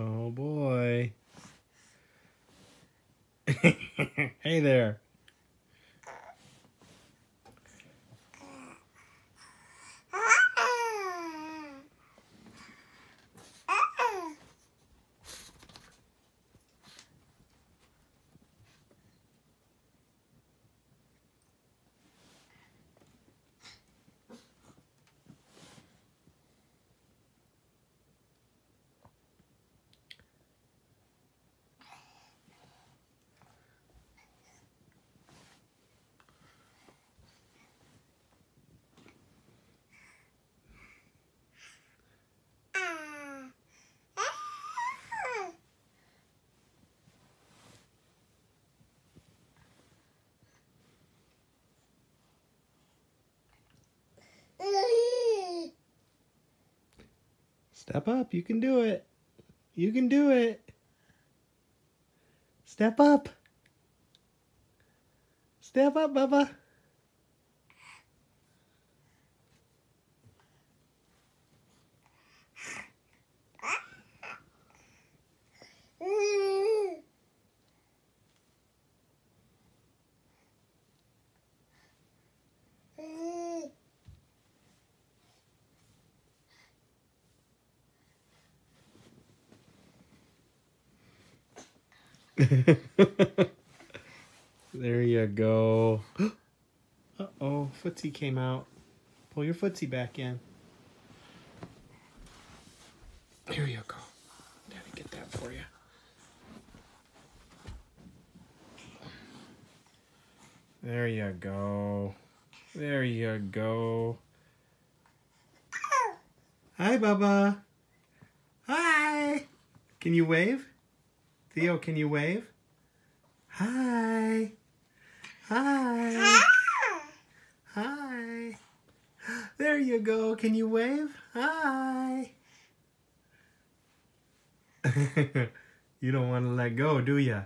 Oh boy. hey there. Step up. You can do it. You can do it. Step up. Step up, Bubba. there you go. Uh-oh, footsie came out. Pull your footsie back in. Here you go. Daddy, get that for you. There you go. There you go. Hi, Bubba. Hi. Can you wave? Theo, can you wave? Hi. Hi. Hi. There you go. Can you wave? Hi. you don't want to let go, do ya?